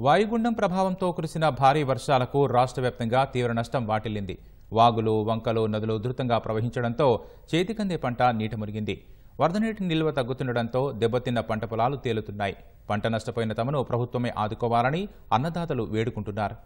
వాయుగుండం ప్రభావంతో కురిసిన భారీ వర్షాలకు రాష్ట్ర వ్యాప్తంగా తీవ్ర నష్టం వాటిల్లింది. వాగులు వంకలు నదులు ఉధృతంగా ప్రవహించడంతో చేతికందే పంట నీట మునిగింది. వరద నీటి నిల్వ తగ్గుతుండటంతో దెబ్బతిన్న పంట పొలాలు తేలుతున్నాయి. పంట నష్టపోయిన తమను ప్రభుత్వమే ఆదుకోవాలని అన్నదాతలు వేడుకుంటున్నారు.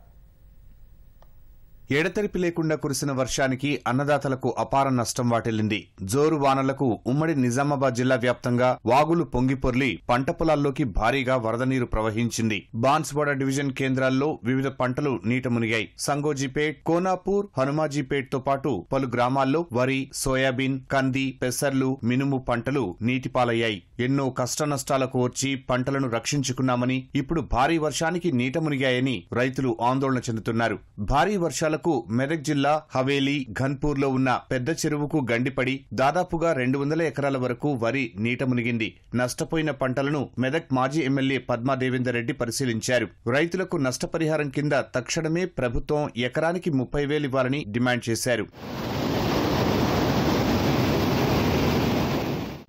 ఎడతెరిపి లేకుండా కురిసిన వర్షానికి అన్నదాతలకు అపార నష్టం వాటిల్లింది. జోరు వానలకు ఉమ్మడి నిజామాబాద్ జిల్లా వ్యాప్తంగా వాగులు పొంగిపొర్లి పంట పొలాల్లోకి భారీగా వరద నీరు ప్రవహించింది. బాన్స్వాడ డివిజన్ కేంద్రాల్లో వివిధ పంటలు నీట మునిగాయి. సంగోజీపేట్ కోనాపూర్ హనుమాజీపేట్తో పాటు పలు గ్రామాల్లో వరి సోయాబీన్ కంది పెసర్లు మినుము పంటలు నీటిపాలయ్యాయి. ఎన్నో కష్టనష్టాలకు వచ్చి పంటలను రక్షించుకున్నామని ఇప్పుడు భారీ వర్షానికి నీట మునిగాయని రైతులు ఆందోళన చెందుతున్నారు. భారీ వర్షాలకు మెదక్ జిల్లా హవేలీ ఘన్పూర్లో ఉన్న పెద్ద చెరువుకు గండిపడి దాదాపుగా రెండు వందల ఎకరాల వరకు వరి నీట మునిగింది. నష్టపోయిన పంటలను మెదక్ మాజీ ఎమ్మెల్యే పద్మా దేవేందర్ రెడ్డి పరిశీలించారు. రైతులకు నష్టపరిహారం కింద తక్షణమే ప్రభుత్వం ఎకరానికి ముప్పై వేలివ్వాలని డిమాండ్ చేశారు.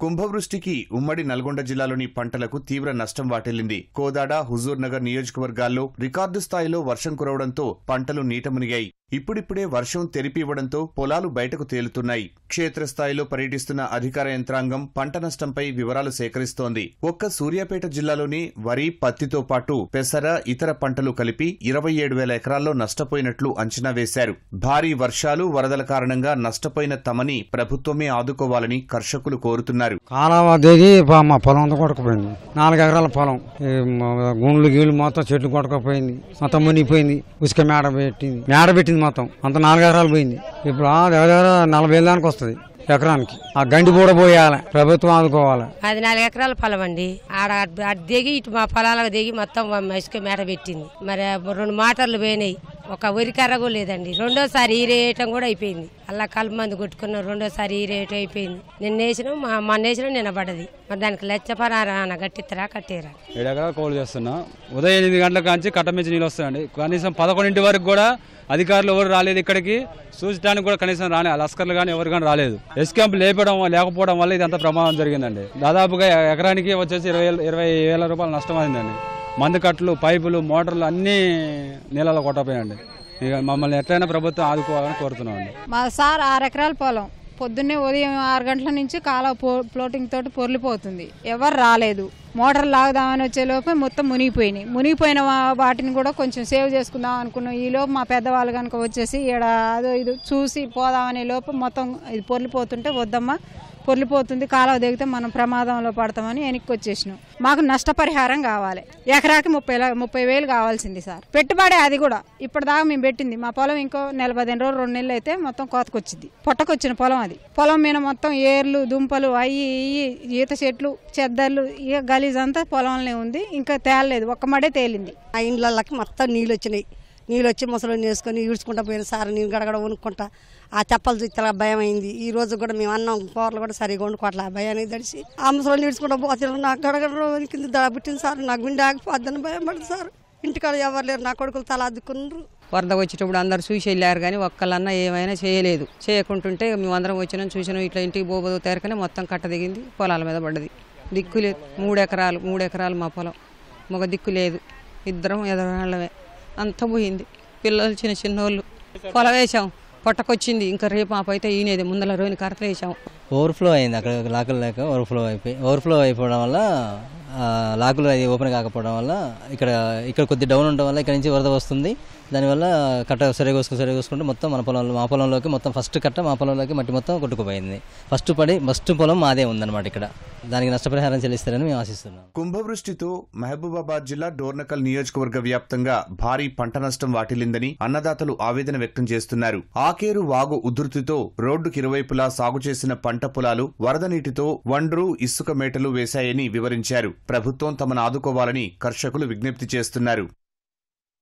కుంభవృష్టికి ఉమ్మడి నల్గొండ జిల్లాలోని పంటలకు తీవ్ర నష్టం వాటిల్లింది. కోదాడ హుజూర్ నగర్ నియోజకవర్గాల్లో రికార్డు స్థాయిలో వర్షం కురవడంతో పంటలు నీట మునిగాయి. ఇప్పుడిప్పుడే వర్షం తెరిపివ్వడంతో పొలాలు బయటకు తేలుతున్నాయి. క్షేత్రస్థాయిలో పర్యటిస్తున్న అధికార యంత్రాంగం పంట నష్టంపై వివరాలు సేకరిస్తోంది. ఒక్క సూర్యాపేట జిల్లాలోని వరి పత్తితో పాటు పెసర ఇతర పంటలు కలిపి ఇరవై ఏడు వేల ఎకరాల్లో నష్టపోయినట్లు అంచనా వేశారు. భారీ వర్షాలు వరదల కారణంగా నష్టపోయిన తమని ప్రభుత్వమే ఆదుకోవాలని కర్షకులు కోరుతున్నారు. కాలువ దిగి మా పొలం కొట్టుకుపోయింది. నాలుగు ఎకరాల పొలం. గుండ్లు గీళ్ళు మొత్తం చెట్లు కొట్టుకుపోయింది. మొత్తం మునిగిపోయింది ఉసుక మేడ పెట్టింది. మేడ పెట్టింది మొత్తం అంత నాలుగు ఎకరాలు పోయింది. ఇప్పుడు దగ్గర దగ్గర నలభై వేలు దానికి వస్తుంది ఎకరానికి. ఆ గండి కూడా పోయాలి. ప్రభుత్వం ఆదుకోవాలి. అది నాలుగు ఎకరాల పొలం అండి. ఆడ దిగి ఇటు మా పొలాలకు దిగి మొత్తం ఇసుక మేట పెట్టింది. మరి రెండు మోటార్లు పోయినాయి. ఒక వరి లేదండి. రెండోసారి ఈరేయటం కూడా అయిపోయింది. అలా కలుపు మందు కొట్టుకున్నాం రెండోసారి ఈరేయటం అయిపోయింది. నిన్న వేసినాం మా మొన్న వేసిన నిన్న పడ్డది మరి దానికి లెచ్చపరాన గట్టిత్తరా కట్టేరా? ఏడు ఎకరాలు కోళ్ళు చేస్తున్నా. ఉదయం ఎనిమిది గంటల కాంచి కట్టమించి నీళ్ళు వస్తాయండి. కనీసం పదకొండింటి వరకు కూడా అధికారులు ఎవరు రాలేదు ఇక్కడికి. చూసడానికి కూడా కనీసం రాలే. లస్కర్లు కానీ ఎవరు కానీ రాలేదు. ఎస్ క్యాంప్ లేపడం లేకపోవడం వల్ల ఇదంతా ప్రమాదం జరిగిందండి. దాదాపుగా ఎకరానికి వచ్చేసి ఇరవై ఇరవై వేల రూపాయలు నష్టం అయిందండి. మందుకట్లు పైపులు మోటార్లు అన్నీ నీళ్ళలో కొట్టపోయాయండి ఇక మమ్మల్ని ఎట్లయినా ప్రభుత్వం ఆదుకోవాలని కోరుతున్నామండి. మా సార్ ఆరు ఎకరాల పొలం. పొద్దున్నే ఉదయం ఆరు గంటల నుంచి కాలువ ఫ్లోటింగ్ తోటి పొర్లిపోతుంది. ఎవరు రాలేదు. మోటార్ లాగుదామని వచ్చేలోపే మొత్తం మునిగిపోయినాయి. మునిగిపోయిన వాటిని కూడా కొంచెం సేవ్ చేసుకుందాం అనుకున్నాం. ఈ లోపు మా పెద్దవాళ్ళు కనుక వచ్చేసి ఈడ అదో ఇది చూసి పోదామనే లోపు మొత్తం ఇది పొర్లిపోతుంటే వద్దమ్మా పొర్లిపోతుంది కాలువ దిగితే మనం ప్రమాదంలో పడతామని వెనక్కి వచ్చేసినాం మాకు నష్టపరిహారం కావాలి. ఎకరాకి ముప్పై ముప్పై వేలు కావాల్సింది సార్. పెట్టుబడి అది కూడా. ఇప్పటిదాకా మేము పెట్టింది. మా పొలం ఇంకో నెల పదిహేను రోజులు రెండు నెలలు అయితే మొత్తం కోతకొచ్చింది. పొట్టకొచ్చిన పొలం అది. పొలం మీద మొత్తం ఏర్లు దుంపలు అయ్యి ఇయ్యి ఈత చెట్లు చెద్దర్లు ఇక గలీజ్ అంతా పొలంలోనే ఉంది. ఇంకా తేలలేదు. ఒక్క మడే తేలింది. ఆ ఇండ్లకి మొత్తం నీళ్ళు వచ్చినాయి. నీళ్ళు వచ్చి ముసలిని వేసుకొని ఈడ్చుకుంటా పోయిన సార్ నేను గడగడ వణుక్కుంటా. ఆ చెప్పలు చూస్తే భయం అయింది. ఈ రోజు కూడా మేము అన్నం కూరలు కూడా సరిగా వండుకోవట్లే ఆ భయాన్ని తడిసి ఆ ముసలు ఈడ్చుకుంటా పోతే నాకు గడగడ వణికింది దడ పుట్టింది సార్ నా గుండె ఆగిపోద్దని భయం పడింది సార్. ఇంటికాడ ఎవరు లేరు నా కొడుకులు తల అద్దుకున్నారు. వరద వచ్చేటప్పుడు అందరు చూసి వెళ్ళారు కానీ ఒక్కళ్ళన్నా ఏమైనా చేయలేదు. చేయకుంటుంటే మేము అందరం వచ్చినాం చూసినాం ఇట్లా ఇంటికి పోబోదు తేరకనే మొత్తం కట్ట దిగింది పొలాల మీద పడ్డది. దిక్కు లేదు. మూడు ఎకరాలు మూడు ఎకరాలు మా పొలం. ఒక దిక్కు లేదు. ఇద్దరం ఎదరాళ్ళమే అంతా పోయింది. పిల్లలు చిన్న చిన్నోళ్ళు. పొలం వేసాం పొట్టకొచ్చింది. ఇంకా రేపు మాపైతే ఈయనది ముందల రోని కరతలు వేసాం ఓవర్ఫ్లో అయింది అక్కడ లాకులు లేక ఓవర్ఫ్లో అయిపోయి ఓవర్ఫ్లో అయిపోవడం వల్ల లాకులు అది ఓపెన్ కాకపోవడం వల్ల ఇక్కడ ఇక్కడ కొద్ది డౌన్ ఉండడం వల్ల ఇక్కడ నుంచి వరద వస్తుంది. దానివల్ల కట్ట సరిగా కోసుకుని కోసుకుంటే మొత్తం మన పొలంలో మా పొలంలోకి మొత్తం ఫస్ట్ కట్ట మా పొలంలోకి మట్టి మొత్తం కొట్టుకుపోయింది. ఫస్ట్ పడి ఫస్ట్ పొలం మాదే ఉందన్నమాట ఇక్కడ. దానికి నష్టపరిహారం చెల్లిస్తారని మేము ఆశిస్తున్నాం. కుంభవృష్టితో మహబూబాబాద్ జిల్లా డోర్నకల్ నియోజకవర్గ వ్యాప్తంగా భారీ పంట నష్టం వాటిల్లిందని అన్నదాతలు ఆవేదన వ్యక్తం చేస్తున్నారు. ఆకేరు వాగు ఉధృతితో రోడ్డుకి ఇరువైపులా సాగు చేసిన పంట పొలాలు వరద నీటితో వండ్రు ఇసుక మేటలు వేశాయని వివరించారు. ప్రభుత్వం తమను ఆదుకోవాలని కర్షకులు విజ్ఞప్తి చేస్తున్నారు.